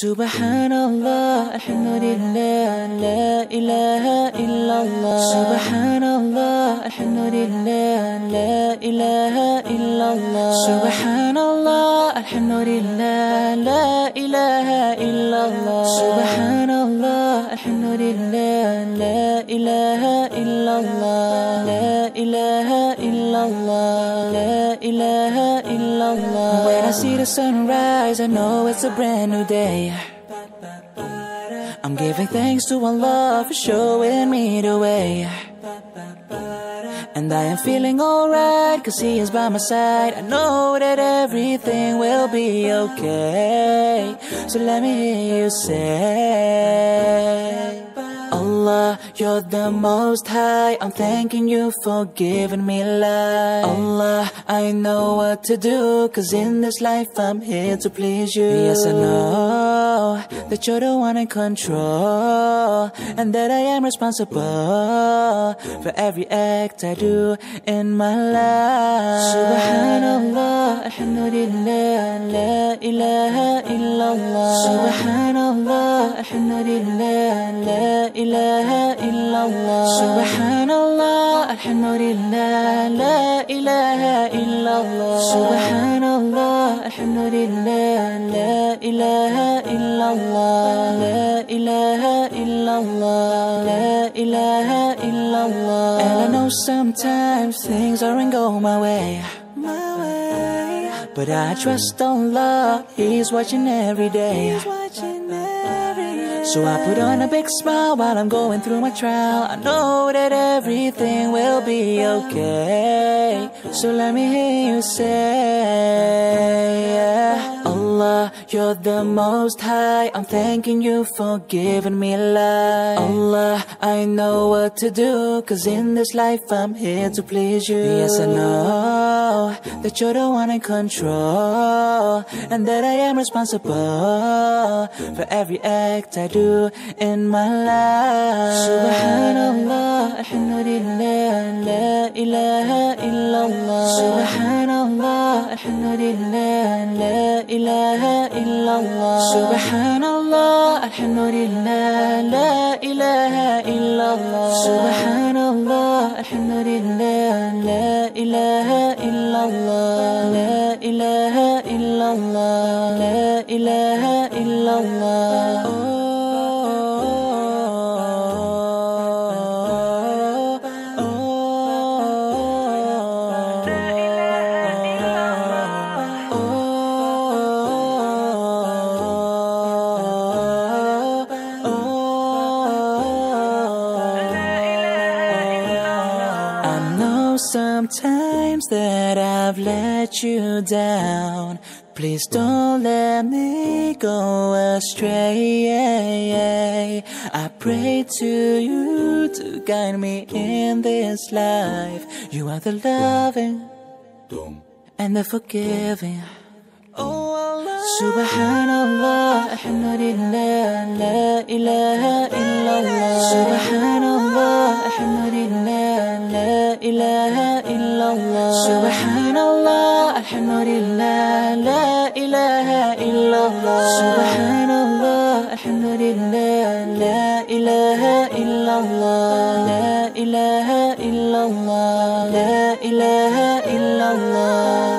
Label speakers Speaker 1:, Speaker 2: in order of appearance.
Speaker 1: Subhanallah, Alhamdulillah, La ilaha illallah. Subhanallah, Alhamdulillah, La ilaha illallah. Subhanallah, Alhamdulillah, La ilaha illallah. Subhanallah, Alhamdulillah, La ilaha illallah. La ilaha illallah, La illallah. When I see the sunrise, I know it's a brand new day. I'm giving thanks to Allah for showing me the way. And I am feeling alright, cause He is by my side. I know that everything will be okay. So let me hear you say, Allah, you're the most high. I'm thanking you for giving me life. Allah, I know what to do. Cause in this life I'm here to please you. Yes, I know oh, that you're the one in control. And that I am responsible for every act I do in my life. Subhanallah, Alhamdulillah, La ilaha illallah. Subhanallah, Alhamdulillah, La ilaha illallah. Subhanallah, Alhamdulillah, La ilaha illallah. Subhanallah, Alhamdulillah, La ilaha illallah. La ilaha illallah. La ilaha illallah. And I know sometimes things aren't going my way. My way. But I trust Allah, He's watching every day. He's watching every day. So I put on a big smile while I'm going through my trial. I know that everything will be okay. So let me hear you say, Allah, you're the most high. I'm thanking you for giving me life. Allah, I know what to do. Cause in this life I'm here to please you. Yes, I know that you're the one in control. And that I am responsible for every act I do in my life. Subhanallah, Alhamdulillah, La ilaha illallah. Subhanallah, Alhamdulillah, La ilaha illallah. Subhanallah, Alhamdulillah, La ilaha illallah. Subhanallah, Alhamdulillah, La ilaha illallah. La ilaha sometimes that I've let you down. Please don't let me go astray. I pray to you to guide me in this life. You are the loving and the forgiving. Oh ilaha illallah. Subhanallah, Alhamdulillah, illallah. Subhanallah, Alhamdulillah, La ilaha illallah. Subhanallah, Alhamdulillah, La ilaha illallah. La ilaha illallah. La ilaha illallah.